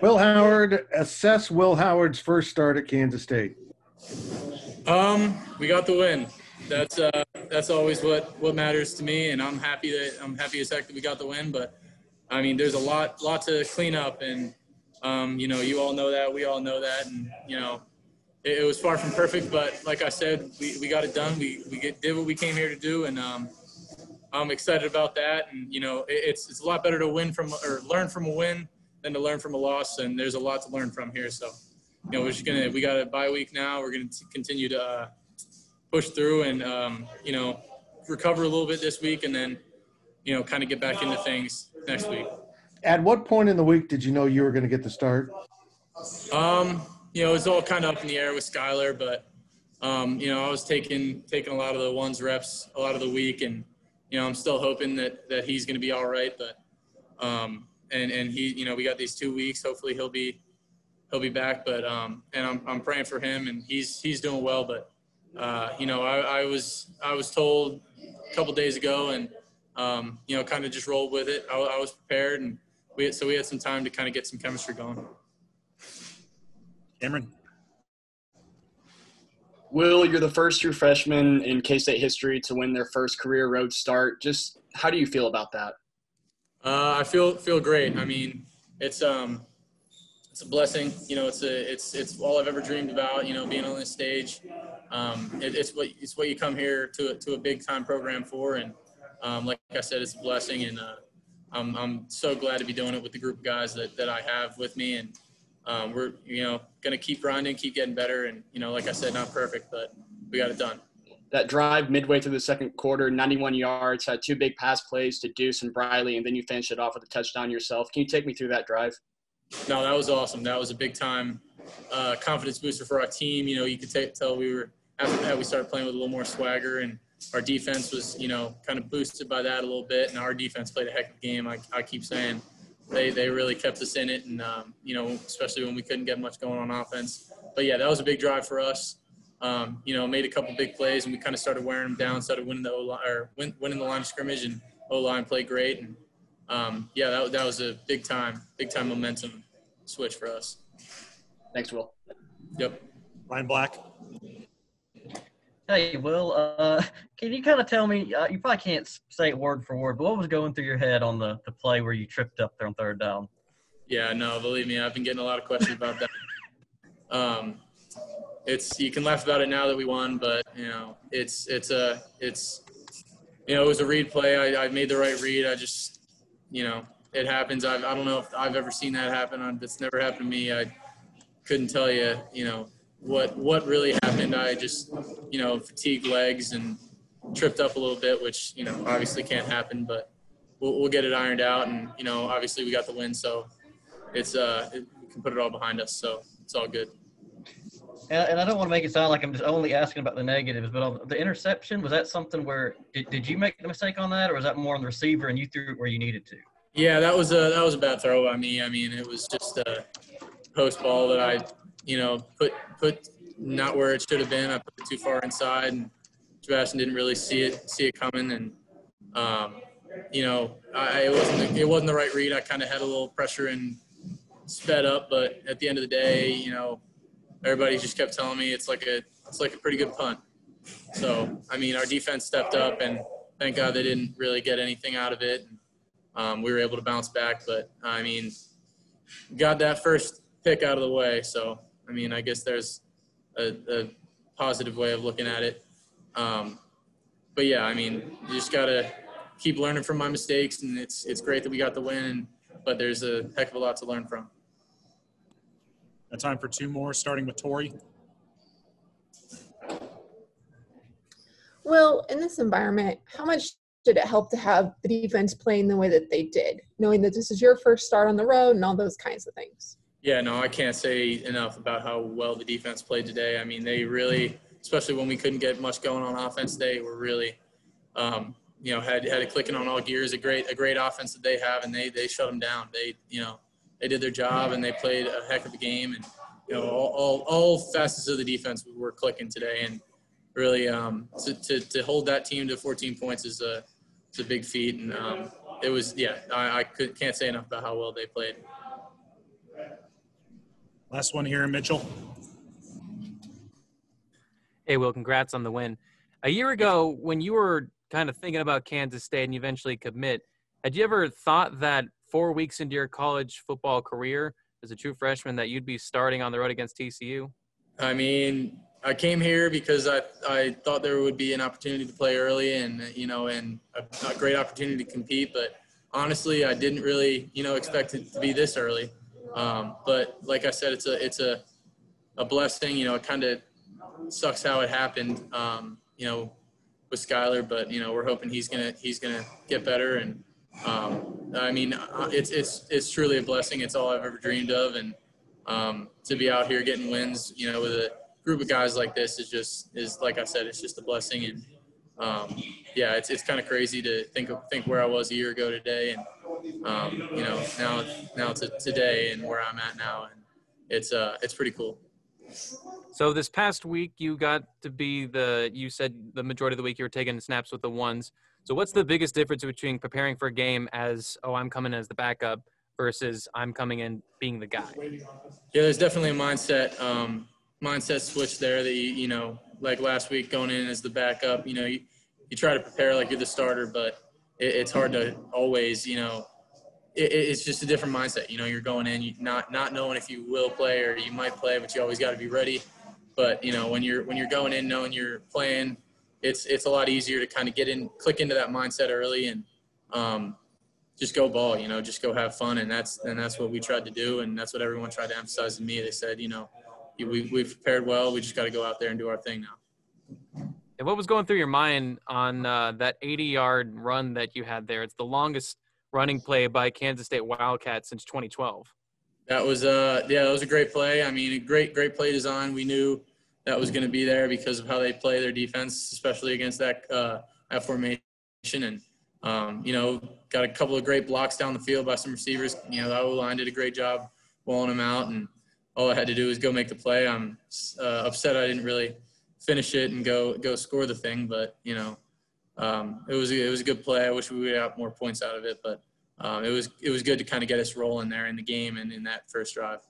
Will Howard, assess Will Howard's first start at Kansas State. Um, we got the win. That's uh, that's always what what matters to me, and I'm happy that I'm happy as heck that we got the win. But I mean, there's a lot lot to clean up, and um, you know, you all know that, we all know that, and you know, it, it was far from perfect. But like I said, we, we got it done. We we get, did what we came here to do, and um, I'm excited about that. And you know, it, it's it's a lot better to win from or learn from a win than to learn from a loss, and there's a lot to learn from here. So, you know, we're just gonna we got a bye week now. We're gonna continue to uh, push through and um, you know recover a little bit this week, and then you know kind of get back into things next week. At what point in the week did you know you were going to get the start? Um, you know, it was all kind of up in the air with Skylar, but um, you know, I was taking taking a lot of the ones reps a lot of the week, and you know, I'm still hoping that that he's going to be all right. But um, and and he, you know, we got these two weeks. Hopefully, he'll be he'll be back. But um, and I'm I'm praying for him, and he's he's doing well. But uh, you know, I, I was I was told a couple days ago, and um, you know, kind of just rolled with it. I, I was prepared, and we so we had some time to kind of get some chemistry going. Cameron. Will, you're the first true freshman in K State history to win their first career road start. Just how do you feel about that? Uh, I feel feel great. I mean, it's um, it's a blessing. You know, it's a it's it's all I've ever dreamed about. You know, being on this stage. Um, it, it's what it's what you come here to to a big time program for, and um, like I said, it's a blessing, and uh, I'm I'm so glad to be doing it with the group of guys that that I have with me, and um, we're you know gonna keep grinding, keep getting better, and you know, like I said, not perfect, but we got it done. That drive midway through the second quarter, 91 yards, had two big pass plays to Deuce and Briley, and then you finished it off with a touchdown yourself. Can you take me through that drive? No, that was awesome. That was a big time uh, confidence booster for our team. You know, you could t- tell we were after that we started playing with a little more swagger, and our defense was you know kind of boosted by that a little bit. And our defense played a heck of a game. I, I keep saying they they really kept us in it, and um, you know especially when we couldn't get much going on offense. But yeah, that was a big drive for us. Um, you know, made a couple big plays, and we kind of started wearing them down. Started winning the O line or win, winning the line of scrimmage, and O line played great. And um, yeah, that that was a big time, big time momentum switch for us. Thanks, Will. Yep. Ryan Black. Hey, Will, uh, can you kind of tell me? Uh, you probably can't say it word for word, but what was going through your head on the, the play where you tripped up there on third down? Yeah, no, believe me, I've been getting a lot of questions about that. Um, it's you can laugh about it now that we won, but you know, it's it's a it's you know, it was a read play. I, I made the right read. I just you know, it happens. I've, I don't know if I've ever seen that happen. It's never happened to me. I couldn't tell you, you know, what what really happened. I just, you know, fatigued legs and tripped up a little bit, which you know obviously can't happen. But we'll, we'll get it ironed out, and you know, obviously we got the win, so it's uh, it, we can put it all behind us. So it's all good. And, and I don't want to make it sound like I'm just only asking about the negatives, but on the interception was that something where did, did you make the mistake on that, or was that more on the receiver and you threw it where you needed to? Yeah, that was a that was a bad throw by me. I mean, it was just a post ball that I, you know, put put not where it should have been. I put it too far inside, and Chabastin didn't really see it see it coming. And um, you know, I it wasn't it wasn't the right read. I kind of had a little pressure and sped up, but at the end of the day, you know, everybody just kept telling me it's like a it's like a pretty good punt. So I mean, our defense stepped up, and thank God they didn't really get anything out of it. Um, we were able to bounce back, but I mean, got that first pick out of the way. So I mean, I guess there's a, a positive way of looking at it. Um, but yeah, I mean, you just gotta keep learning from my mistakes, and it's it's great that we got the win. But there's a heck of a lot to learn from. Got time for two more, starting with Tori. Well, in this environment, how much did it help to have the defense playing the way that they did, knowing that this is your first start on the road and all those kinds of things? Yeah, no, I can't say enough about how well the defense played today. I mean, they really, especially when we couldn't get much going on offense, they were really, um, you know, had had it clicking on all gears. A great, a great offense that they have, and they they shut them down. They, you know, they did their job and they played a heck of a game. And you know, all all, all facets of the defense were clicking today. And really, um, to, to to hold that team to 14 points is a it's a big feat. And um, it was, yeah, I, I could, can't say enough about how well they played. Last one here, in Mitchell. Hey, Will, congrats on the win. A year ago, when you were kind of thinking about Kansas State and you eventually commit, had you ever thought that four weeks into your college football career as a true freshman that you'd be starting on the road against TCU? I mean, I came here because I, I thought there would be an opportunity to play early and, you know, and a, a great opportunity to compete. But honestly, I didn't really, you know, expect it to be this early. Um, but like I said, it's a, it's a, a blessing, you know, it kind of sucks how it happened, um, you know, with Skylar, but, you know, we're hoping he's going to, he's to get better. And, um, I mean, uh, it's, it's, it's truly a blessing. It's all I've ever dreamed of. And, um, to be out here getting wins, you know, with a group of guys like this is just is like I said, it's just a blessing. And um, yeah, it's it's kind of crazy to think of, think where I was a year ago today, and um, you know now now to today and where I'm at now, and it's uh it's pretty cool. So this past week, you got to be the. You said the majority of the week you were taking snaps with the ones. So what's the biggest difference between preparing for a game as oh I'm coming as the backup versus I'm coming in being the guy? Yeah, there's definitely a mindset um, mindset switch there that you, you know, like last week going in as the backup, you know, you, you try to prepare like you're the starter, but it, it's hard to always, you know, it, it's just a different mindset. You know, you're going in, not not knowing if you will play or you might play, but you always got to be ready. But you know, when you're when you're going in knowing you're playing, it's it's a lot easier to kind of get in, click into that mindset early, and um, just go ball. You know, just go have fun, and that's and that's what we tried to do, and that's what everyone tried to emphasize to me. They said, you know, we we've prepared well. We just got to go out there and do our thing now. And what was going through your mind on uh, that 80 yard run that you had there? It's the longest running play by Kansas State Wildcats since 2012. That was uh yeah, that was a great play. I mean, a great great play design. We knew that was going to be there because of how they play their defense, especially against that uh, that formation. And um, you know, got a couple of great blocks down the field by some receivers. You know, the O line did a great job walling them out, and all I had to do was go make the play. I'm uh, upset I didn't really finish it and go go score the thing, but you know, um, it was it was a good play. I wish we would have more points out of it, but um, it was it was good to kind of get us rolling there in the game and in that first drive.